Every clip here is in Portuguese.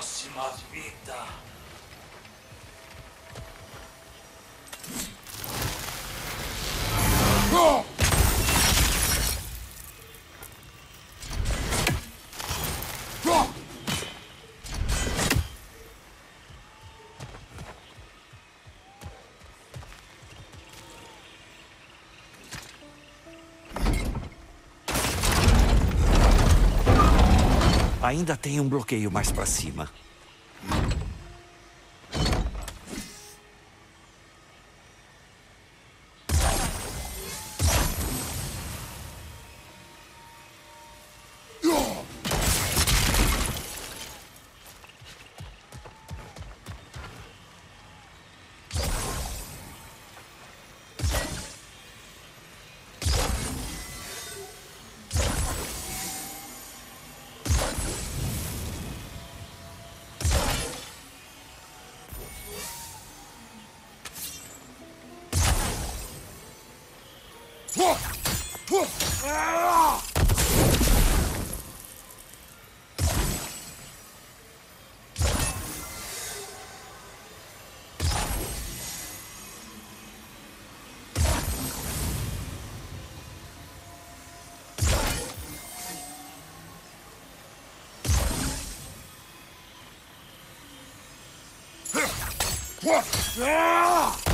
próxima vida. Ainda tem um bloqueio mais pra cima. Isso deve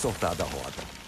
ter soltado a roda.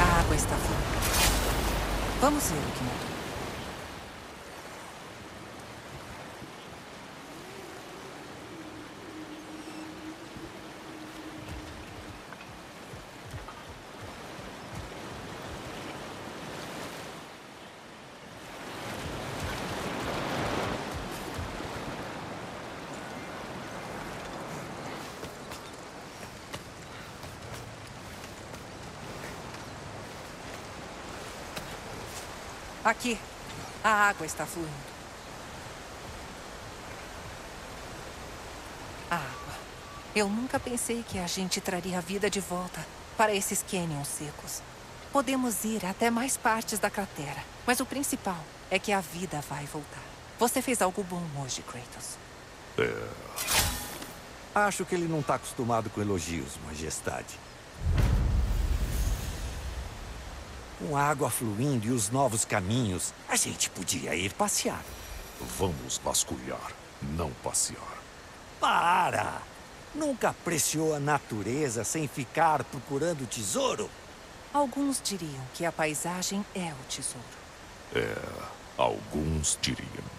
A água está fluindo. Vamos ver o que mudou. Aqui. A água está fluindo. A água. Eu nunca pensei que a gente traria a vida de volta para esses canyons secos. Podemos ir até mais partes da cratera, mas o principal é que a vida vai voltar. Você fez algo bom hoje, Kratos. Acho que ele não tá acostumado com elogios, majestade. Com a água fluindo e os novos caminhos, a gente podia ir passear. Vamos vasculhar, não passear. Para! Nunca apreciou a natureza sem ficar procurando tesouro? Alguns diriam que a paisagem é o tesouro. É, alguns diriam.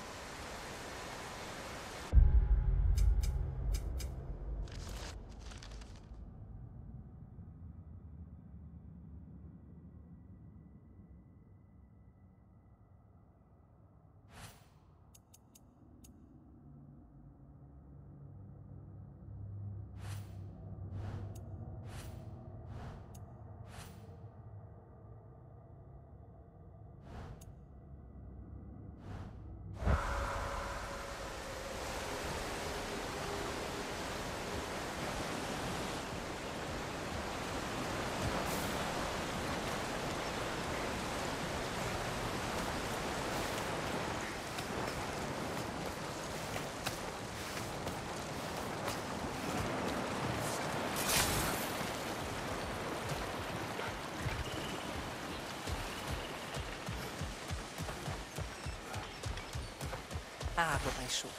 A água baixou.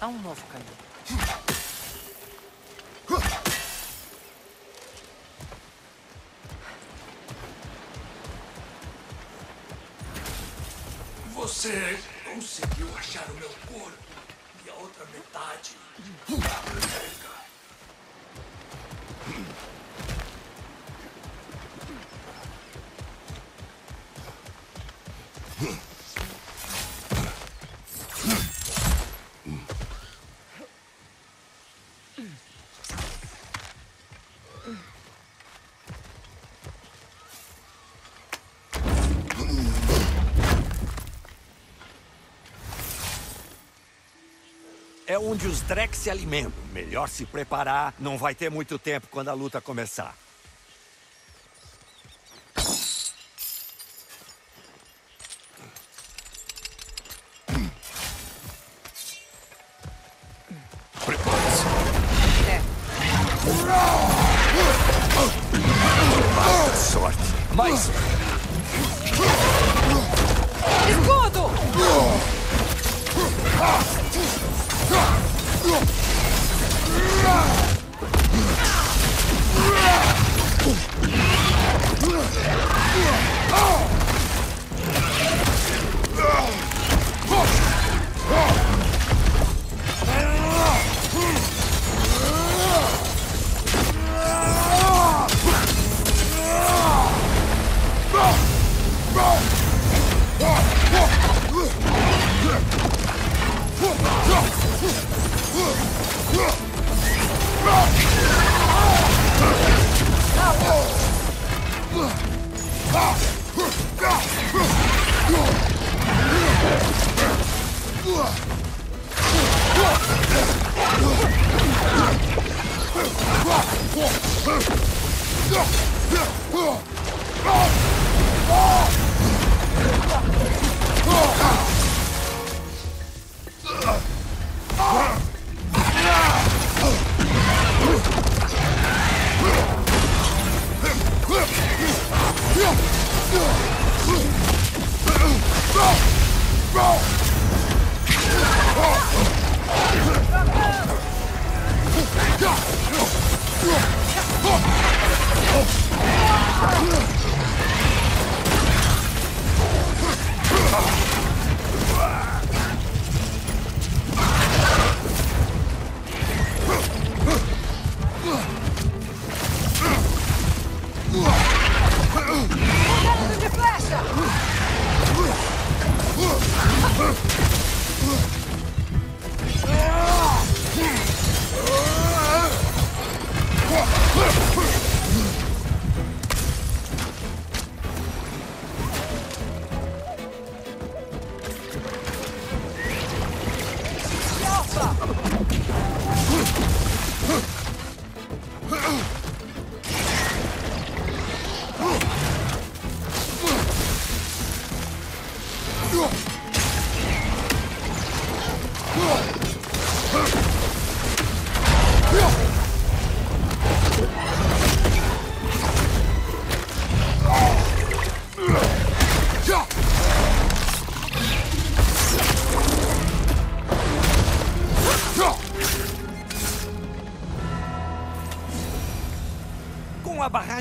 Há um novo caminho. É onde os Drex se alimentam. Melhor se preparar. Não vai ter muito tempo quando a luta começar.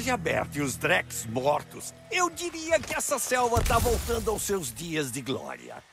Com a barragem aberta e os Drex mortos, eu diria que essa selva tá voltando aos seus dias de glória.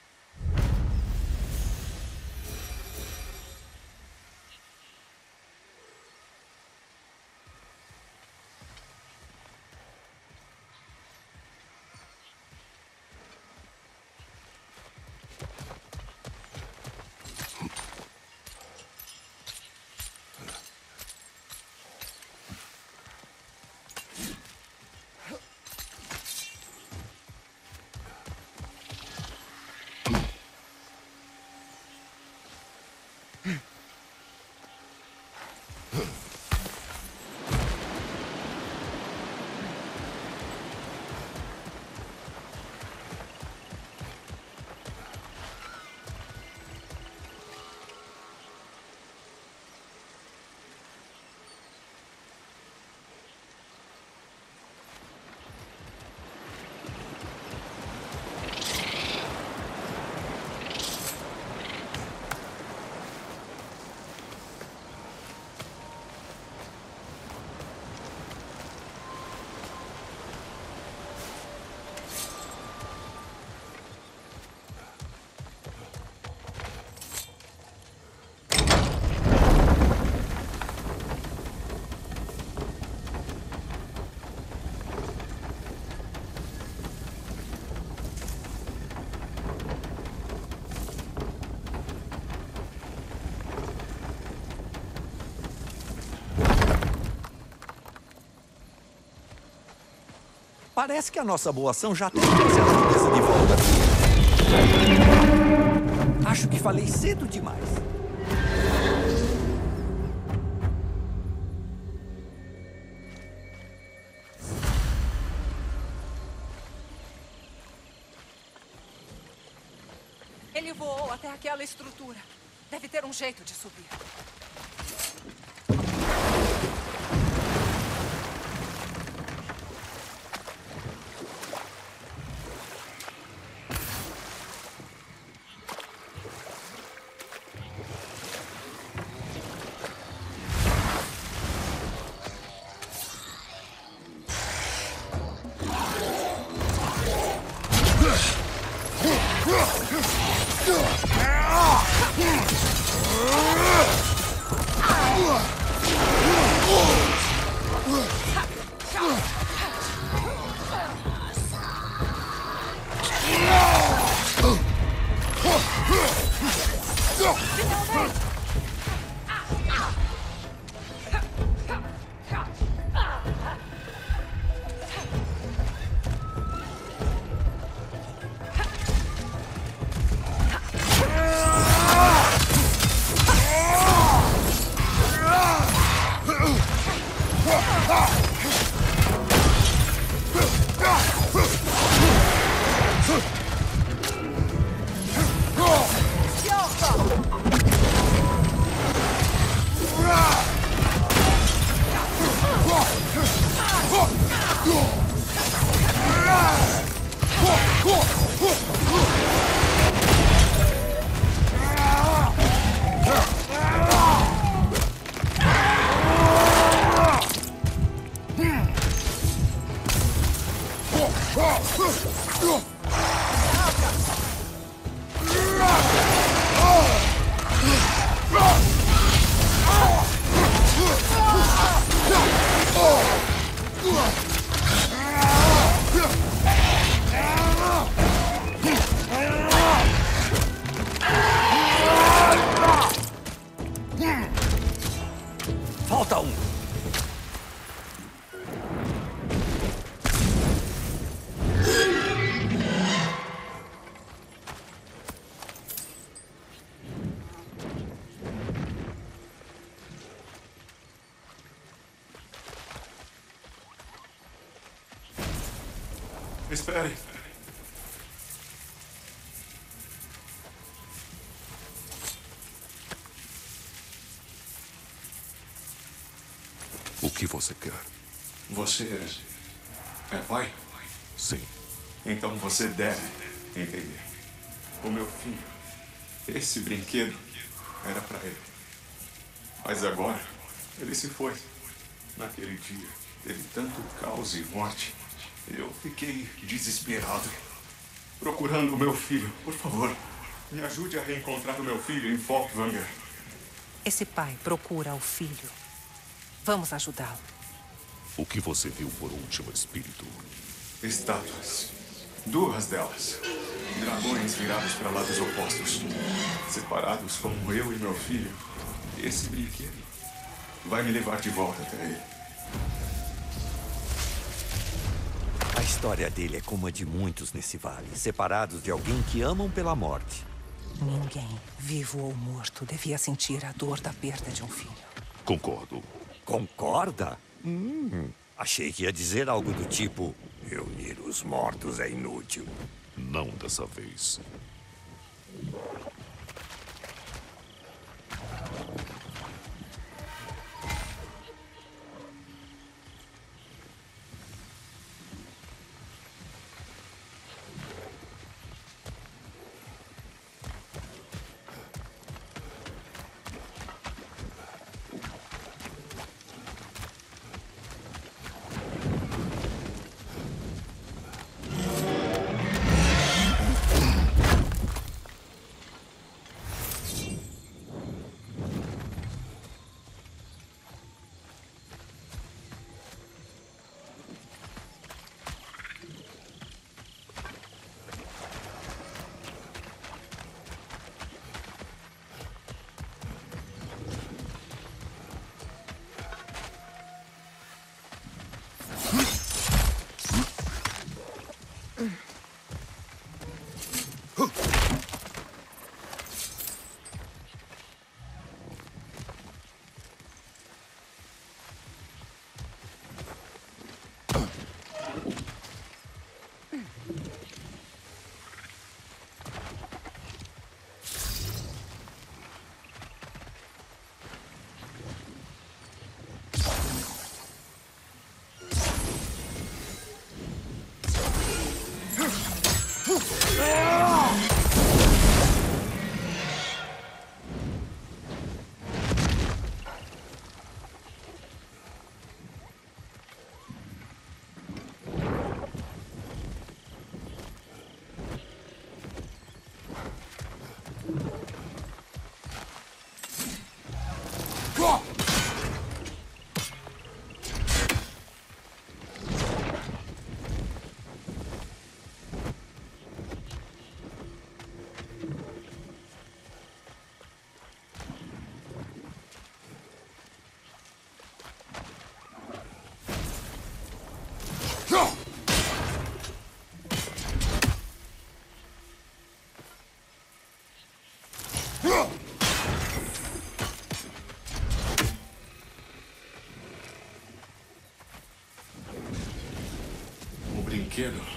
Parece que a nossa boa ação já trouxe a natureza de volta. Acho que falei cedo demais. Ele voou até aquela estrutura. Deve ter um jeito de subir. Você deve entender. O meu filho, esse brinquedo era para ele. Mas agora, ele se foi. Naquele dia, teve tanto caos e morte. Eu fiquei desesperado. Procurando o meu filho. Por favor, me ajude a reencontrar o meu filho em Falkvanger. Esse pai procura o filho. Vamos ajudá-lo. O que você viu por último, espírito? Estátuas. Duas delas. Dragões virados para lados opostos. Separados como eu e meu filho. Esse brinquedo vai me levar de volta até ele. A história dele é como a de muitos nesse vale, separados de alguém que amam pela morte. Ninguém, vivo ou morto, devia sentir a dor da perda de um filho. Concordo. Concorda? Hum, achei que ia dizer algo do tipo: reunir os mortos é inútil. Não dessa vez. O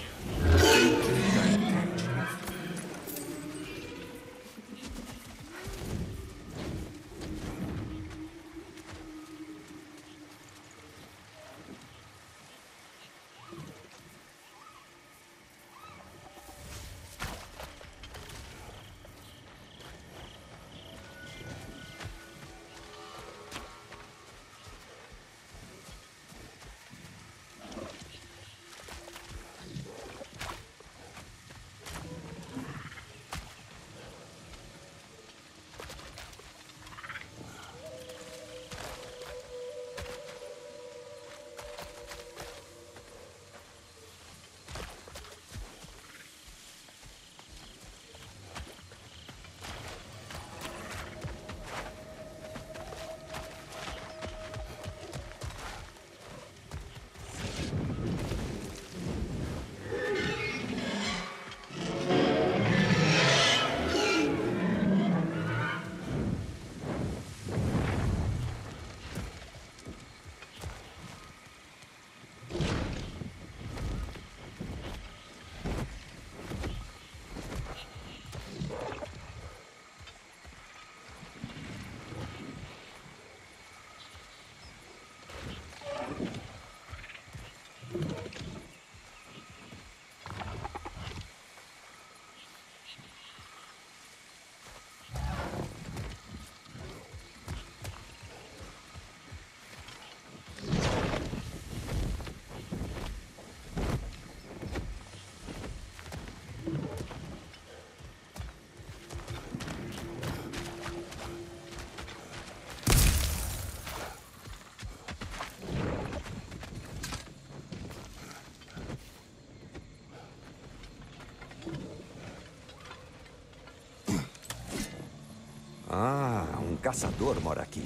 caçador mora aqui.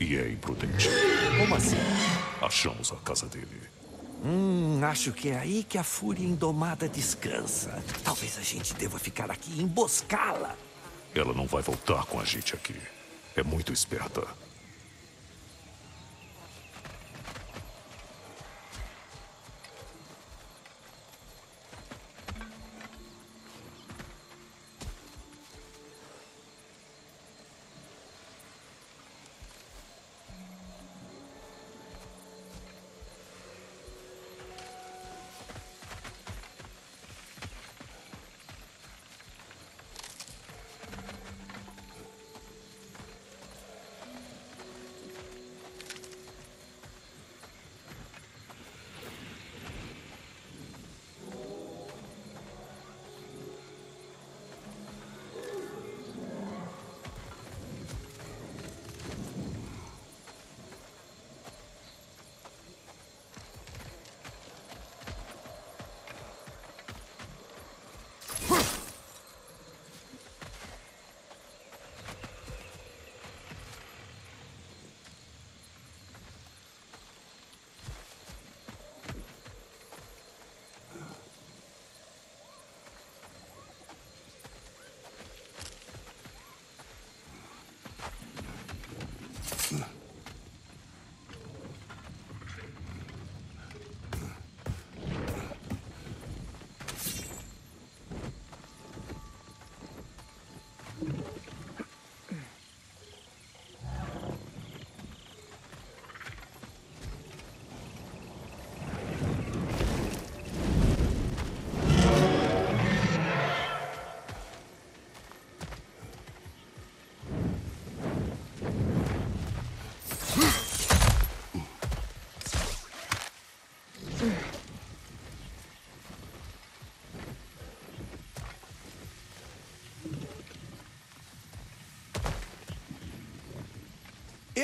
E é imprudente. Como assim? Achamos a casa dele. Hum, acho que é aí que a fúria indomada descansa. Talvez a gente deva ficar aqui e emboscá-la. Ela não vai voltar com a gente aqui. É muito esperta.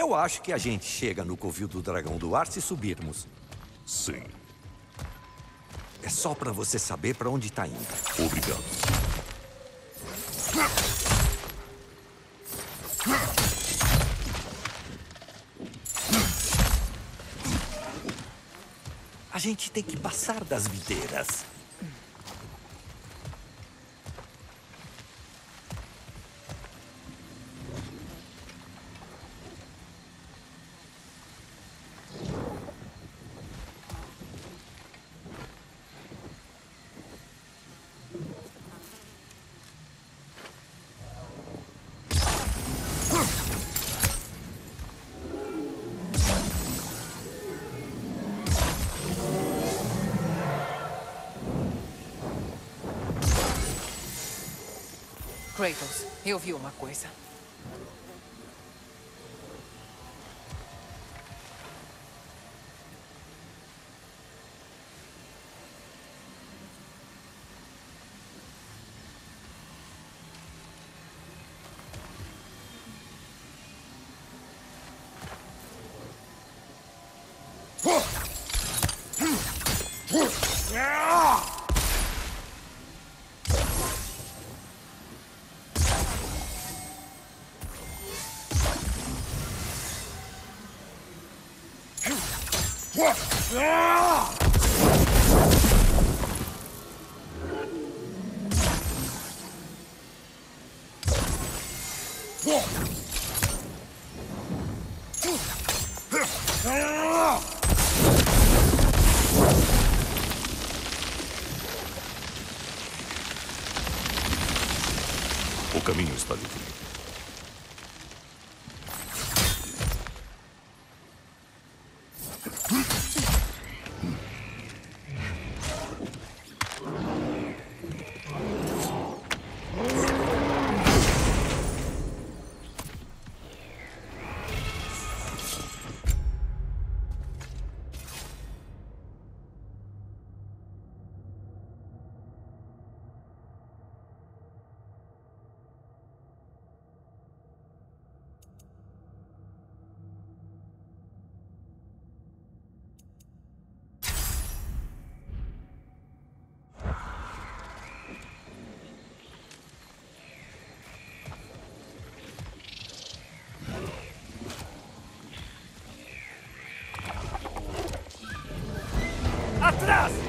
Eu acho que a gente chega no covil do Dragão do Ar se subirmos. Sim. É só pra você saber pra onde tá indo. Obrigado. A gente tem que passar das videiras. Kratos, eu vi uma coisa. O Atrás!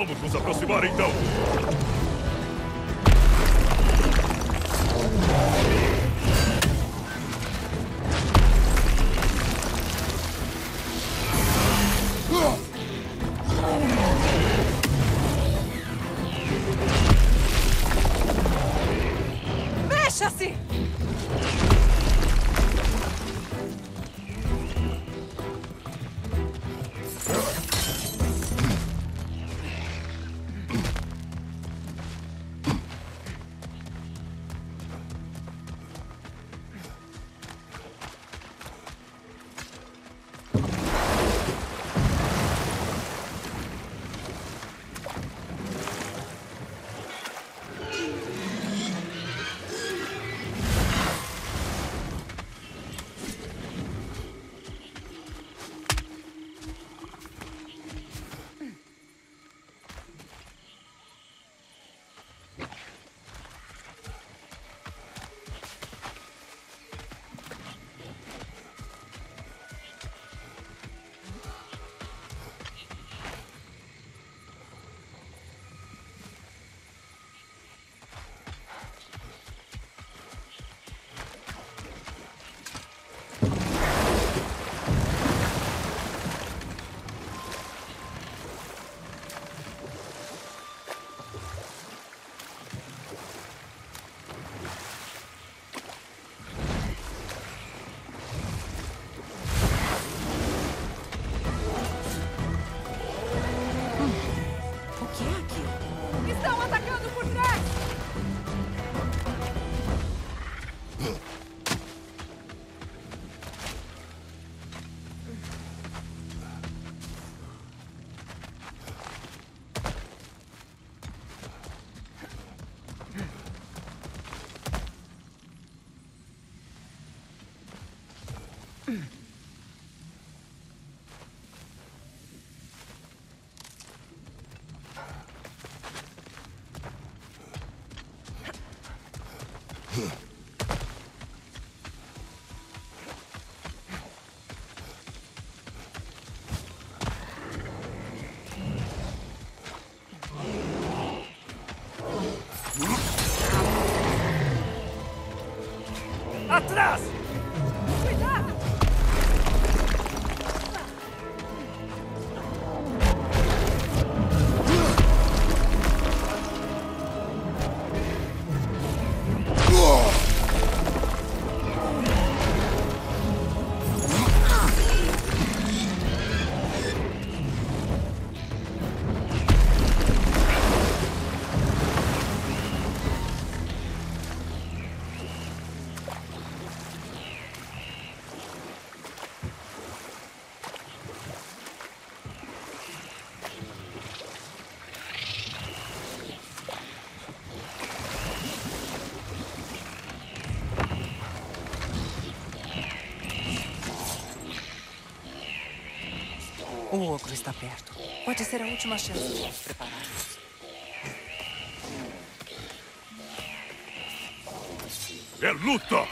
Vamos nos aproximar então. Atrás! O ogro está perto. Pode ser a última chance de nos prepararmos. É luta!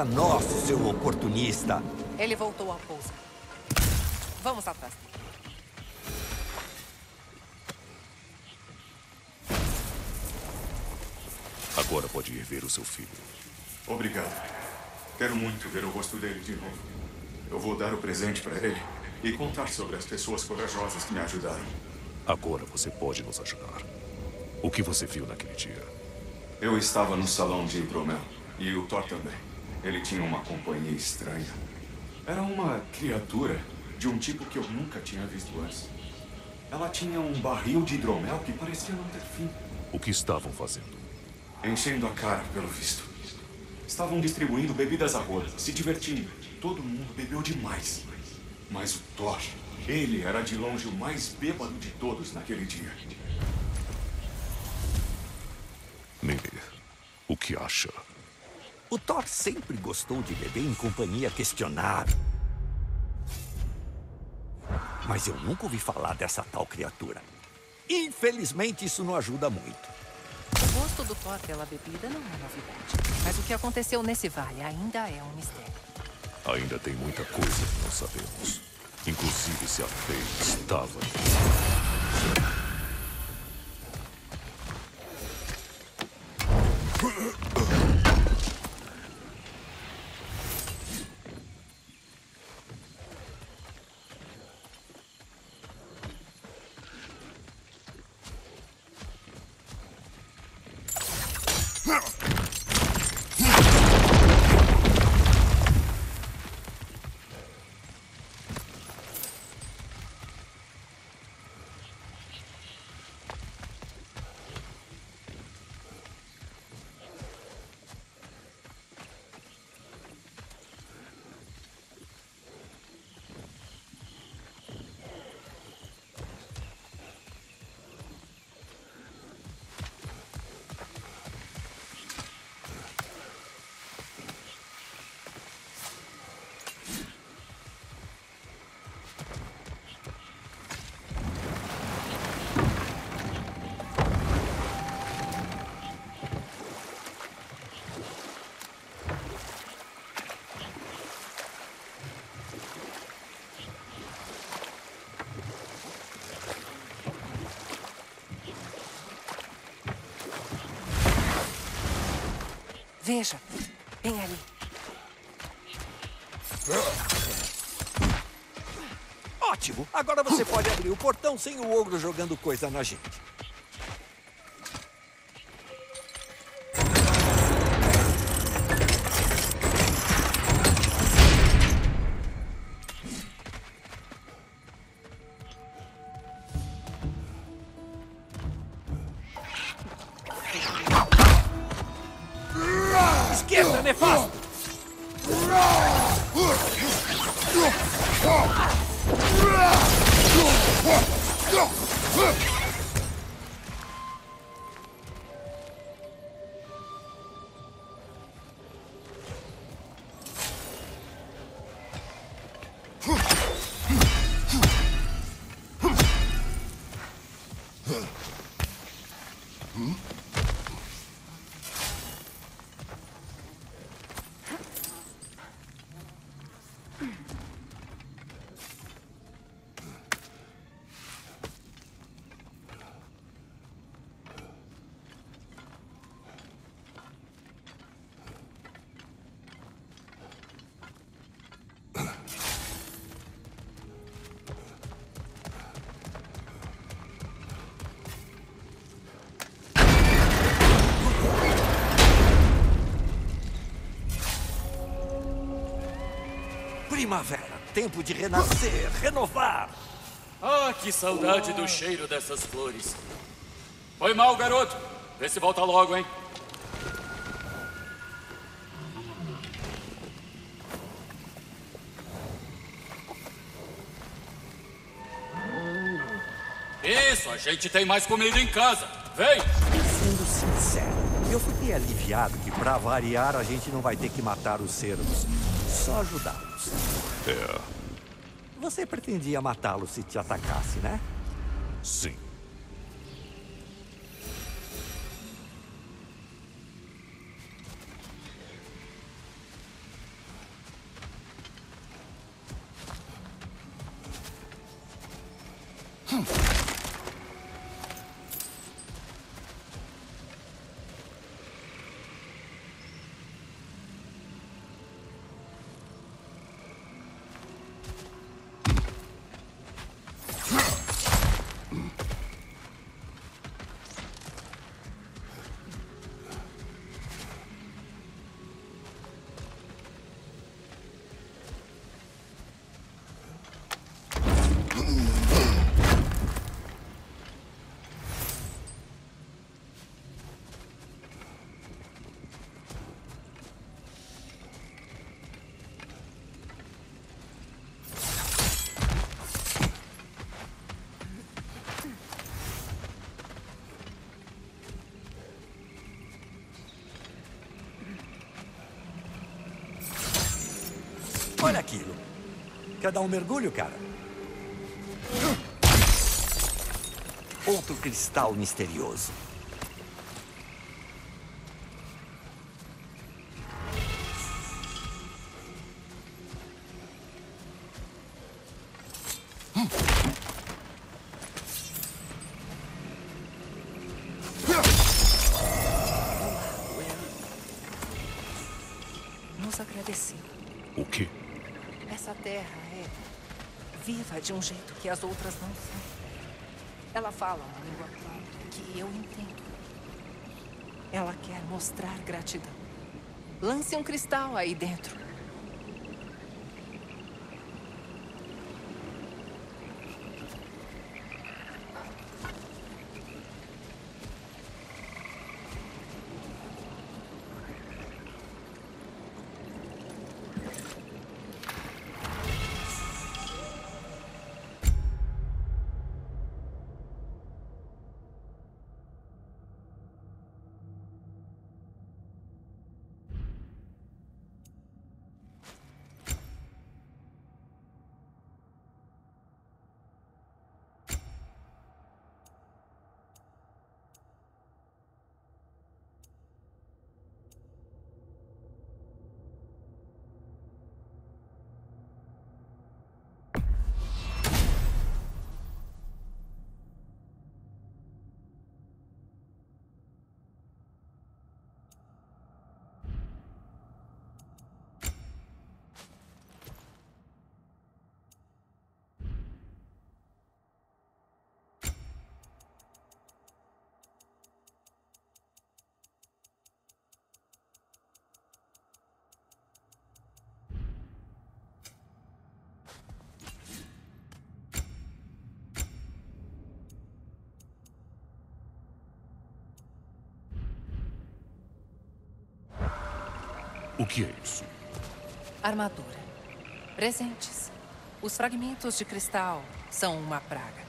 Era nosso, seu oportunista. Ele voltou à pousa. Vamos atrás dele. Agora pode ir ver o seu filho. Obrigado. Quero muito ver o rosto dele de novo. Eu vou dar o presente para ele e contar sobre as pessoas corajosas que me ajudaram. Agora você pode nos ajudar. O que você viu naquele dia? Eu estava no salão de hidromel e o Thor também. Ele tinha uma companhia estranha. Era uma criatura de um tipo que eu nunca tinha visto antes. Ela tinha um barril de hidromel que parecia não ter fim, O que estavam fazendo? enchendo a cara, pelo visto. Estavam distribuindo bebidas a roda, se divertindo. Todo mundo bebeu demais. Mas o Thor, ele era de longe o mais bêbado de todos naquele dia. Mimir, o que acha? O Thor sempre gostou de beber em companhia questionável. Mas eu nunca ouvi falar dessa tal criatura. Infelizmente, isso não ajuda muito. O gosto do Thor pela bebida não é novidade. Mas o que aconteceu nesse vale ainda é um mistério. Ainda tem muita coisa que não sabemos. Inclusive se a Faye estava. Veja, bem ali. Ótimo! Agora você pode abrir o portão sem o ogro jogando coisa na gente. Primavera, tempo de renascer, renovar. Ah, que saudade do cheiro dessas flores. Foi mal, garoto. Vê se volta logo, hein? Isso, a gente tem mais comida em casa. Vem! Sendo sincero, eu fiquei aliviado que, pra variar, a gente não vai ter que matar os cervos. Só ajudá-los. É, Você pretendia matá-lo se te atacasse, né? sim. Dar um mergulho, cara? Outro cristal misterioso. De um jeito que as outras não são. Ela fala uma língua que eu entendo. Ela quer mostrar gratidão. Lance um cristal aí dentro. Que é isso? Armadura. Presentes. Os fragmentos de cristal são uma praga.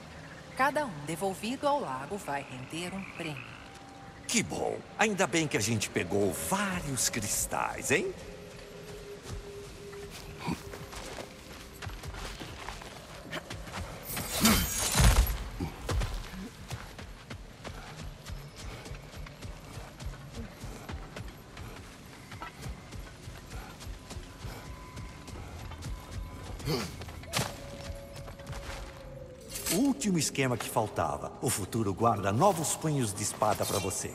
Cada um devolvido ao lago vai render um prêmio. Que bom. Ainda bem que a gente pegou vários cristais, hein? Esquema que faltava. O futuro guarda novos punhos de espada para você.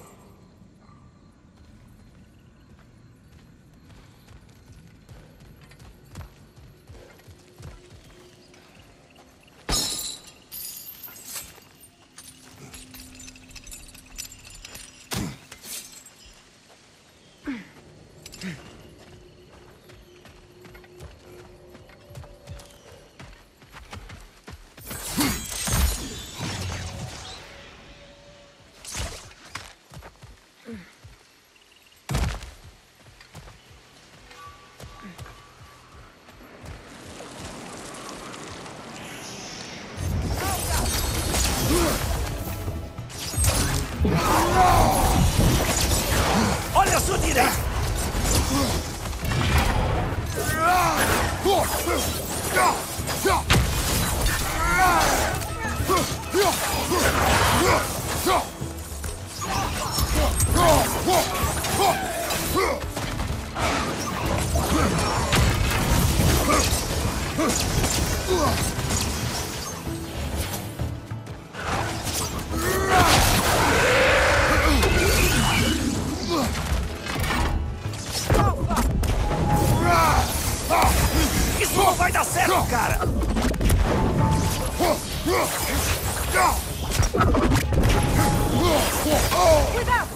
Olha a sua direita! Vai dar certo, cara! Cuidado!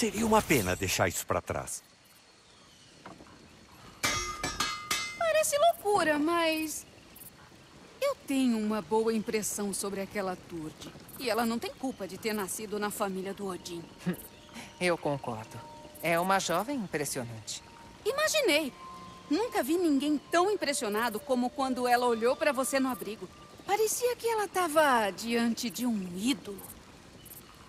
Seria uma pena deixar isso para trás. Parece loucura, mas. Eu tenho uma boa impressão sobre aquela Turde. E ela não tem culpa de ter nascido na família do Odin. Eu concordo. É uma jovem impressionante. Imaginei! Nunca vi ninguém tão impressionado como quando ela olhou pra você no abrigo. Parecia que ela estava diante de um ídolo.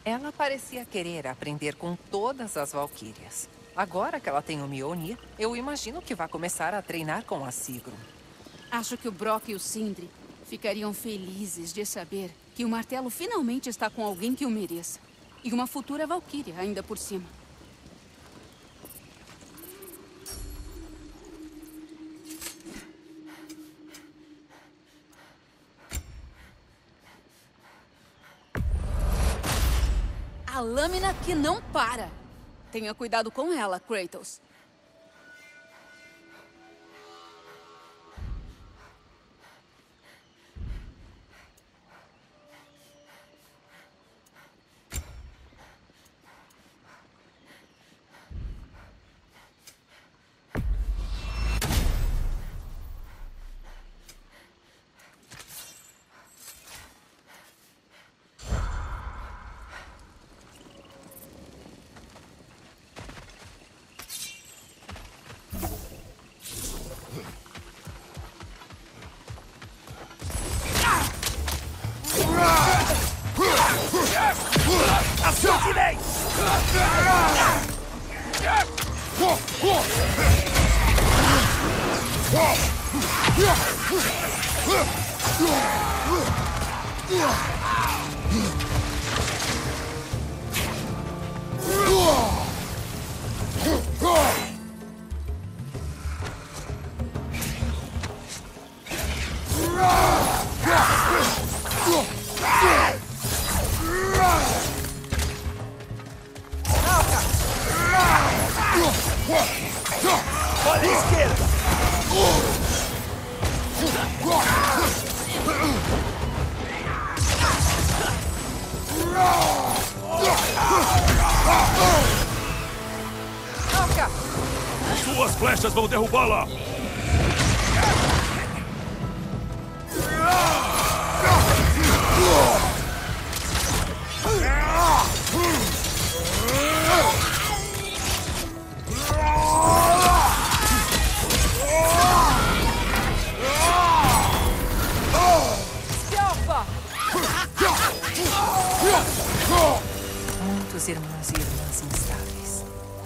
Ela parecia querer aprender com todas as valquírias. Agora que ela tem o Mjolnir, eu imagino que vai começar a treinar com a Sigrun. Acho que o Brock e o Sindri ficariam felizes de saber que o martelo finalmente está com alguém que o mereça. E uma futura valquíria ainda por cima. A lâmina que não para. Tenha cuidado com ela, Kratos. Olha esquerda! Suas flechas vão derrubá-la! Muitos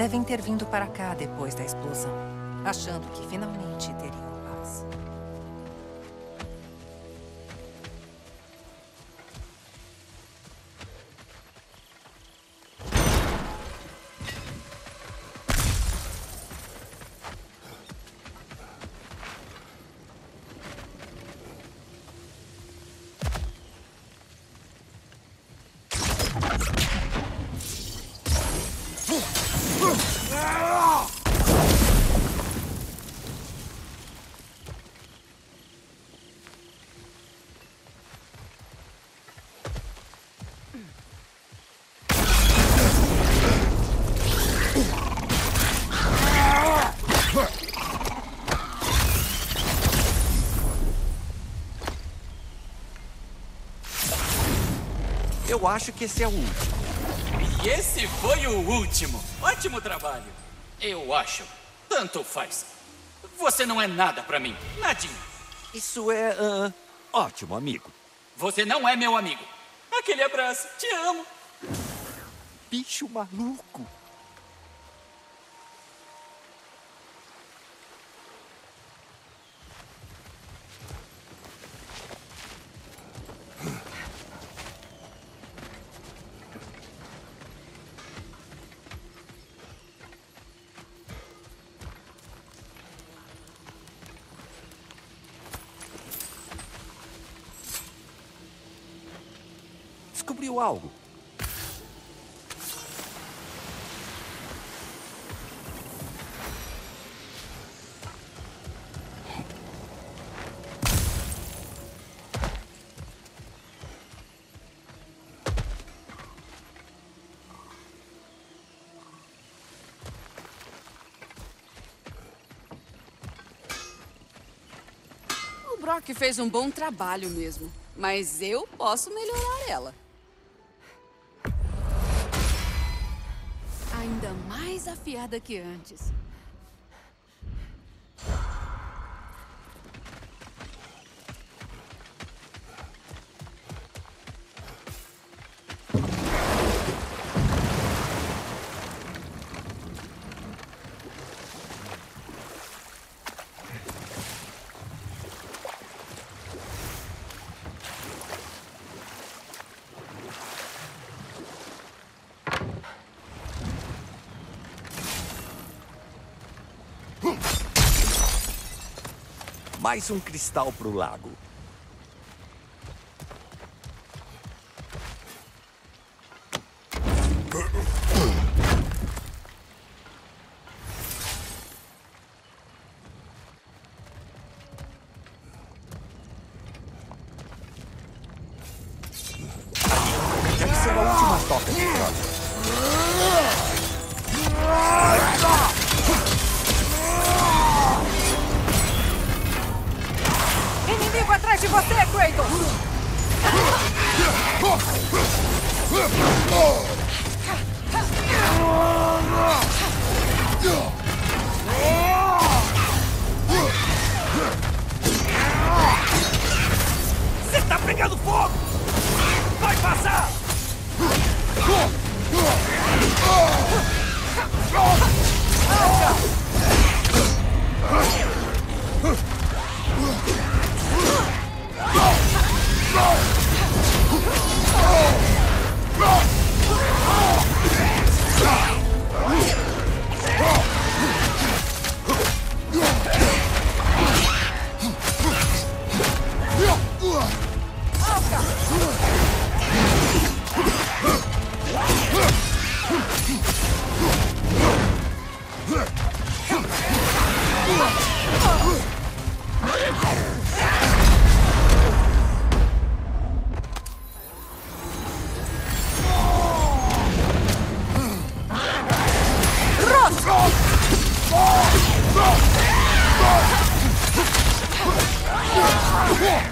devem ter vindo para cá depois da explosão, achando que finalmente Eu acho que esse é o último. E esse foi o último. Ótimo trabalho. Eu acho. Tanto faz. Você não é nada pra mim. Nadinha. Isso é. ah, ótimo, amigo. Você não é meu amigo. Aquele abraço. Te amo. Bicho maluco. Descobriu algo. Brock fez um bom trabalho mesmo. Mas eu posso melhorar ela. Mais afiada que antes. Mais um cristal pro lago. Whoa!